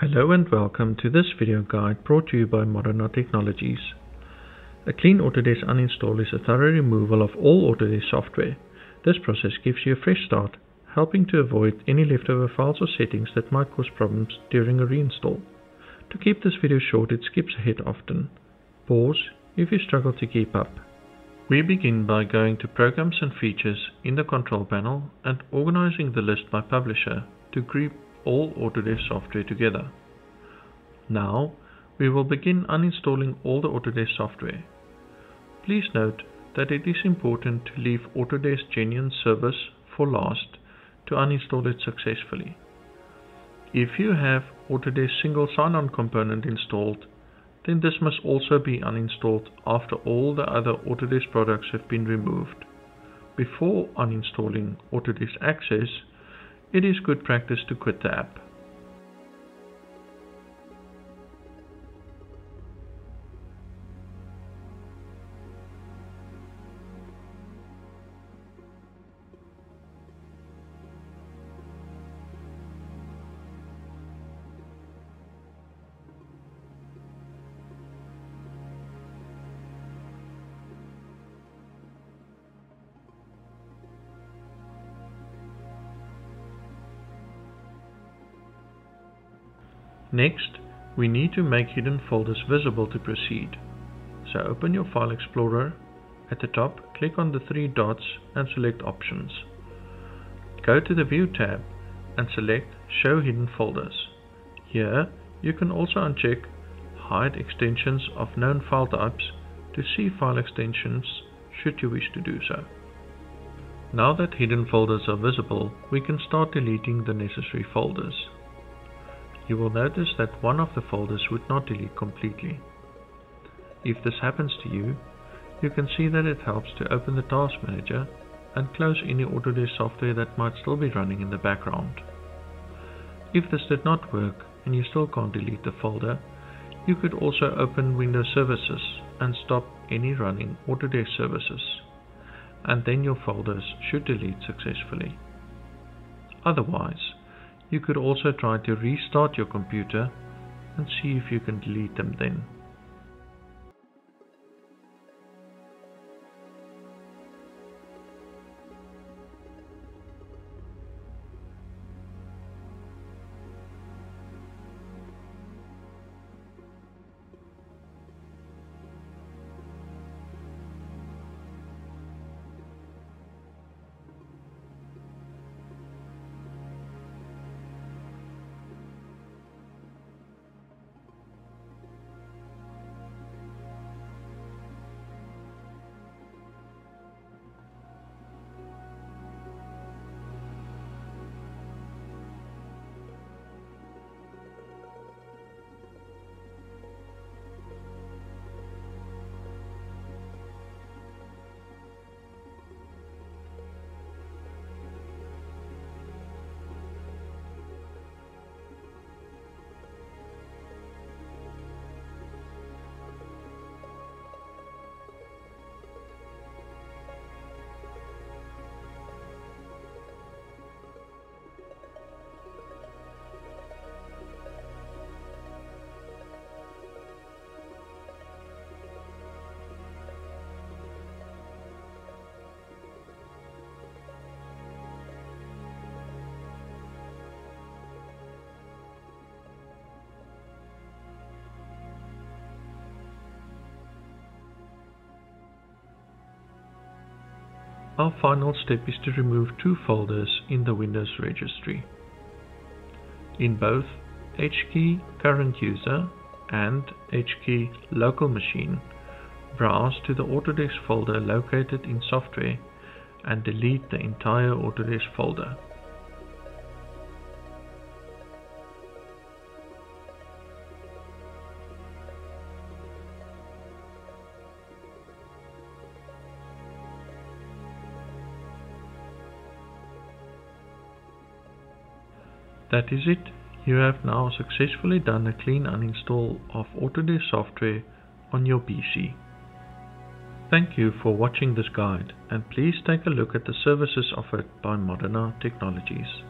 Hello and welcome to this video guide brought to you by Modena Technologies. A clean Autodesk uninstall is a thorough removal of all Autodesk software. This process gives you a fresh start, helping to avoid any leftover files or settings that might cause problems during a reinstall. To keep this video short, it skips ahead often. Pause if you struggle to keep up. We begin by going to Programs and Features in the control panel and organizing the list by publisher to group all Autodesk software together. Now, we will begin uninstalling all the Autodesk software. Please note that it is important to leave Autodesk Genuine Service for last to uninstall it successfully. If you have Autodesk Single Sign-On component installed, then this must also be uninstalled after all the other Autodesk products have been removed. Before uninstalling Autodesk Access, it is good practice to quit the app. Next, we need to make hidden folders visible to proceed. So open your File Explorer. At the top, click on the three dots and select Options. Go to the View tab and select Show Hidden Folders. Here, you can also uncheck Hide extensions of known file types to see file extensions should you wish to do so. Now that hidden folders are visible, we can start deleting the necessary folders you will notice that one of the folders would not delete completely. If this happens to you, you can see that it helps to open the Task Manager and close any Autodesk software that might still be running in the background. If this did not work and you still can't delete the folder, you could also open Windows Services and stop any running Autodesk services, and then your folders should delete successfully. Otherwise, you could also try to restart your computer and see if you can delete them then. Our final step is to remove two folders in the Windows registry. In both HKey Current User and HKey Local Machine, browse to the Autodesk folder located in Software and delete the entire Autodesk folder. That is it. You have now successfully done a clean uninstall of Autodesk software on your PC. Thank you for watching this guide and please take a look at the services offered by Modena Technologies.